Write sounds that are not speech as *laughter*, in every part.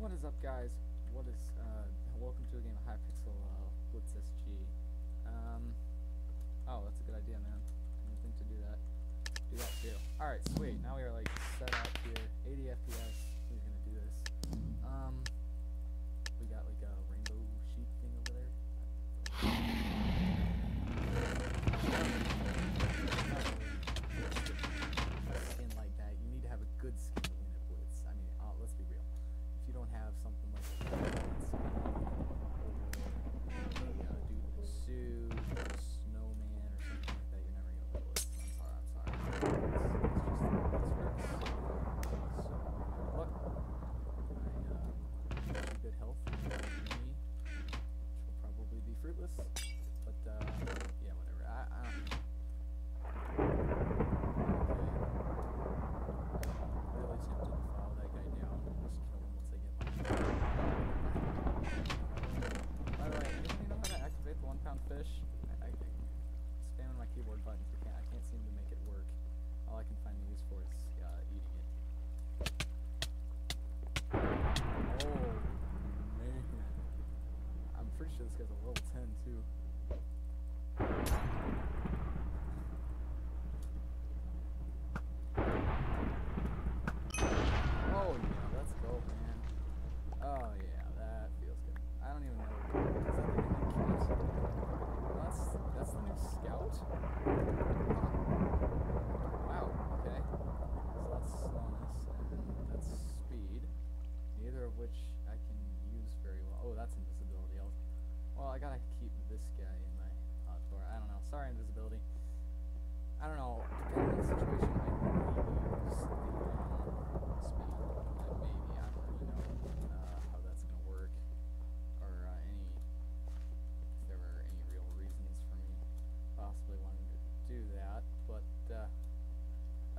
What is up, guys? What is, uh, welcome to a game of Hypixel, uh, Blitz SG. Um, oh, that's a good idea, man. I didn't think to do that. Do that too. Alright, sweet. Now we are, like, set up here. 80 FPS. We're gonna do this. Um,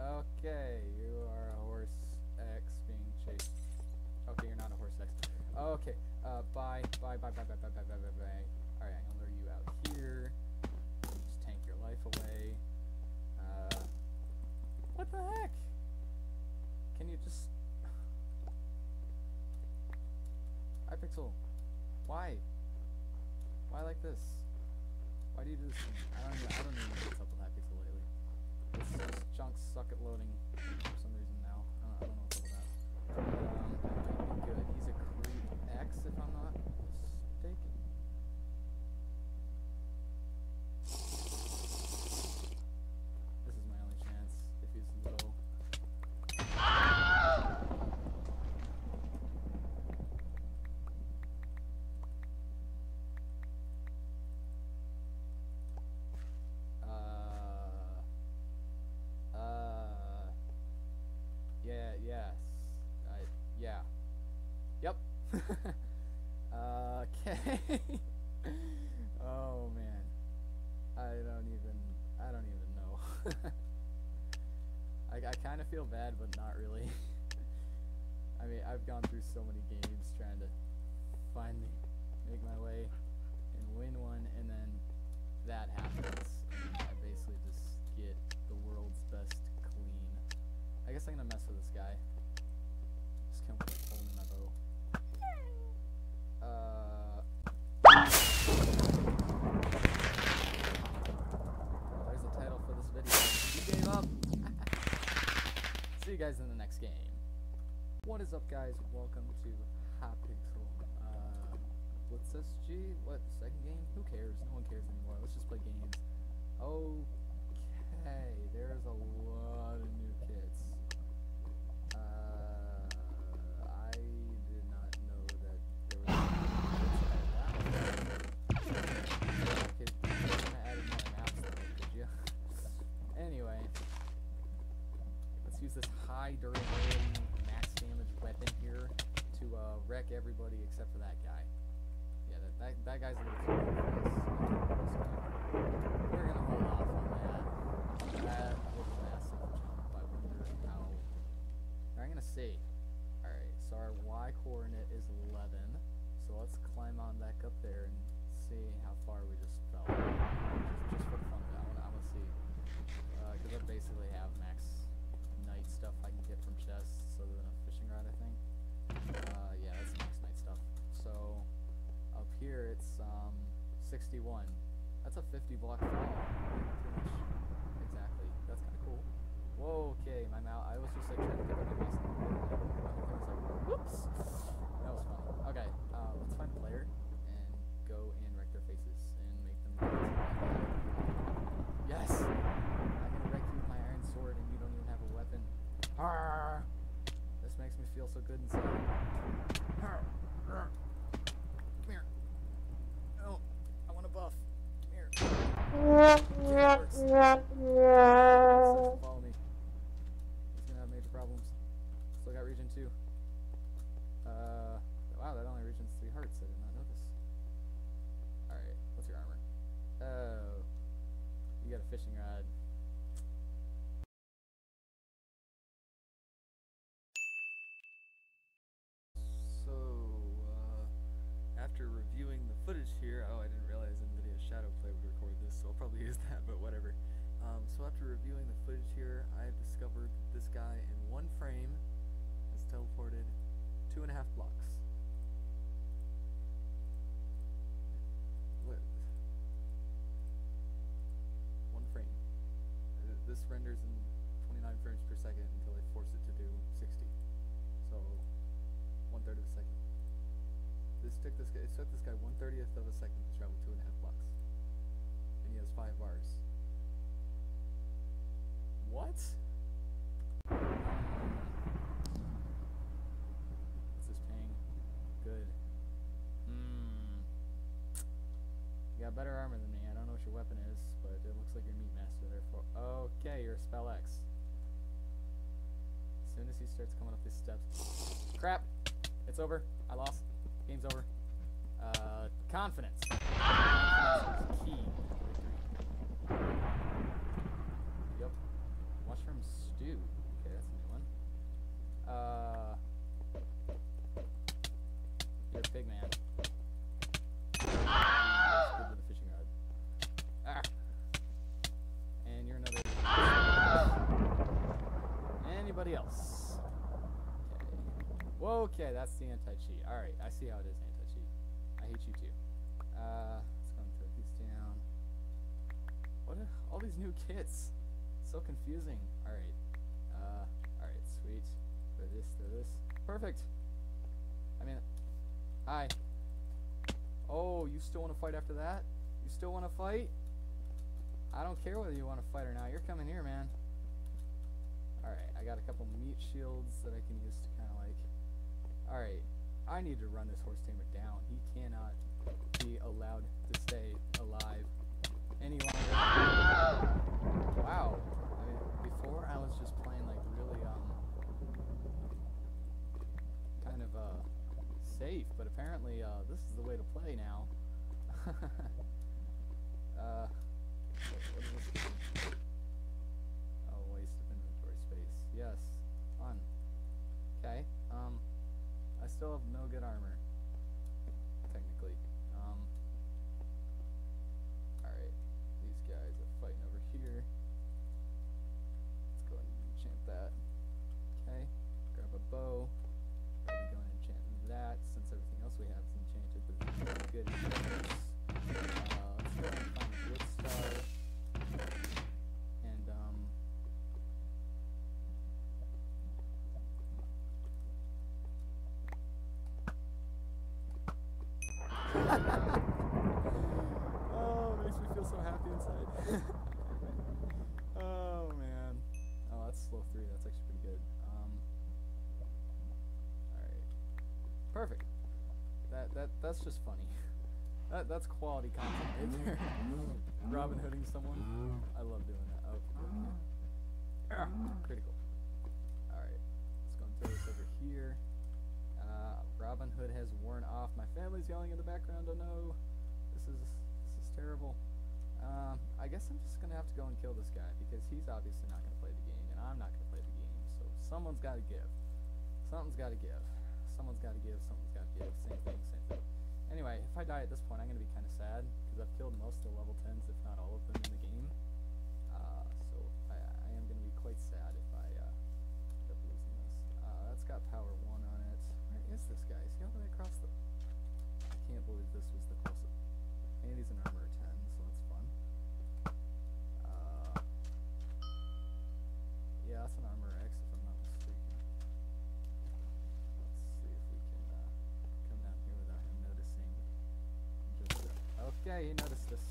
okay, you are a horse X being chased. Okay, you're not a horse X. Okay, uh, bye, bye, bye, bye, bye, bye, bye, bye, bye, bye. All right, I'm gonna lure you out here. Just tank your life away. Uh, what the heck? Can you just? *sighs* Hypixel, why? Why like this? Why do you do this? to? I don't. Even, I don't even know what's up with Hypixel. This, chunks suck at loading for some reason now. I don't, I don't know with that. Um, that might be good. He's a creep X, if I'm not mistaken. This is my only chance if he's low. Uh, uh, yeah, yes, I, yeah, yep. okay. *laughs* oh man, I don't even, I don't even know. *laughs* I, I kind of feel bad, but not really. *laughs* I mean, I've gone through so many games trying to finally make my way and win one, and then that happens. I basically just get the world's best clean. I guess I'm gonna mess with this guy. Just come with a hole in my bow. Uh. well, there's the title for this video. You gave up. See you guys in the next game. What is up, guys? Welcome to Hypixel. Uh, Blitz SG. What second game? Who cares? No one cares anymore. Let's just play games. Okay, there's a lot of new except for that guy. Yeah, that that, that guy's a 61. That's a 50 block fall. Pretty much. Exactly. That's kind of cool. Whoa, okay, my mouth. I was just like trying to pick get my was like, whoops. That was fun. Okay, uh, let's find a player and go and wreck their faces and make them. Yes! I'm gonna wreck you with my iron sword and you don't even have a weapon. Arrgh! This makes me feel so good inside. Arrgh! Arrgh! Fishing rod. So, uh, after reviewing the footage here, oh, I didn't realize NVIDIA Shadowplay would record this, so I'll probably use *laughs* that, but whatever. Um, so after reviewing the footage here, I have discovered this guy in one frame has teleported two and a half blocks. This took this guy. It took this guy one thirtieth of a second to travel two and a half blocks, and he has five bars. What? What's this paying? Good. Hmm. You got better armor than me. I don't know what your weapon is, but it looks like you're meat master. Therefore, okay, you're a spell X. As soon as he starts coming up these steps, crap! It's over. I lost. Game's over. Uh, confidence. Confidence is key okay, that's the anti-cheat. Alright, I see how it is anti-cheat. I hate you too. Uh, let's go and throw these down. What are all these new kits? So confusing. Alright. Uh, alright, sweet. Throw this, throw this. Perfect. I mean, hi. Oh, you still want to fight after that? You still want to fight? I don't care whether you want to fight or not. You're coming here, man. Alright, I got a couple meat shields that I can use to kind of like. I need to run this horse tamer down. He cannot be allowed to stay alive any longer. Wow. I mean, before I was just playing like really um kind of uh safe, but apparently uh this is the way to play now. *laughs* uh what Perfect. That that that's just funny. *laughs* That that's quality content right *laughs* there. Robin Hooding someone. I love doing that. Oh. Ah, critical. All right. Let's go and throw this over here. Uh, Robin Hood has worn off. My family's yelling in the background. Oh no, this is this is terrible. Um, I guess I'm just gonna have to go and kill this guy because he's obviously not gonna play the game, and I'm not gonna play the game. So someone's got to give. Something's got to give. Someone's got to give. Someone's got to give. Same thing. Same thing. Anyway, if I die at this point, I'm gonna be kind of sad because I've killed most of the level 10s, if not all of them, in the game. Uh, so I, I am gonna be quite sad if I uh, end up losing this. Uh, that's got power one on it. Where is this guy? He all the way across the? I can't believe this was the closest. He's an Okay, you noticed this.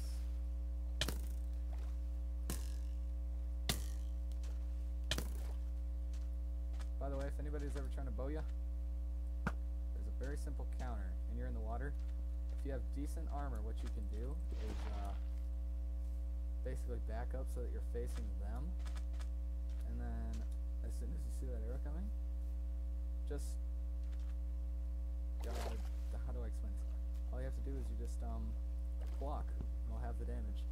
By the way, if anybody's ever trying to bow you, there's a very simple counter, and you're in the water. If you have decent armor, what you can do is uh, basically back up so that you're facing them, and then as soon as you see that arrow coming, just how do I explain this? All you have to do is you just um block, and we'll have the damage.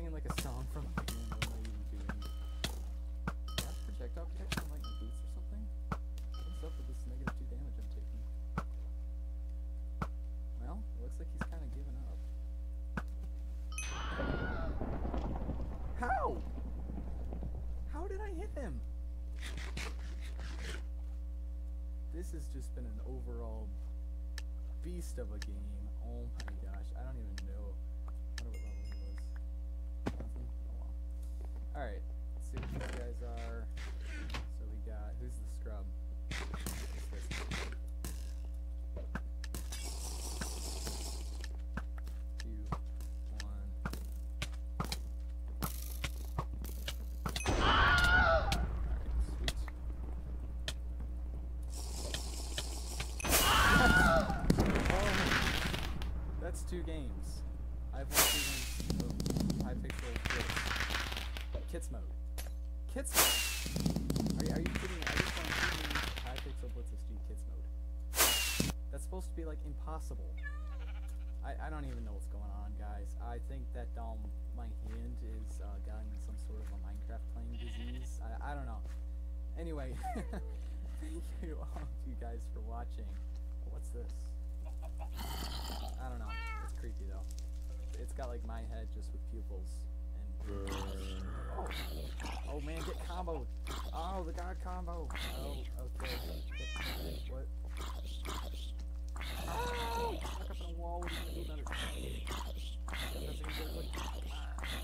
Singing like a song from the game. What am I even doing? Do I have projectile protection my boots or something? What's up with this negative 2 damage I'm taking? Well, it looks like he's kind of up. How? How did I hit him? This has just been an overall beast of a game. Oh my two games. I've won two games mode. Kits mode. Are you, are you kidding me? I just won two games mode. That's supposed to be like impossible. I, I don't even know what's going on, guys. I think that um my hand is uh, gotten some sort of a Minecraft playing disease. I, I don't know. Anyway, *laughs* thank you all of you guys for watching. What's this? I don't know. It's creepy though. It's got like my head just with pupils and. Oh, man, get comboed! Oh, the god combo! Oh, okay. What? Oh, wall.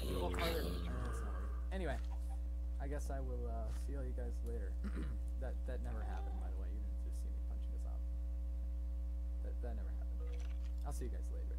Look harder. Anyway, I guess I will uh, see all you guys later. *clears throat* that that never happened, by the way that never happened. I'll see you guys later.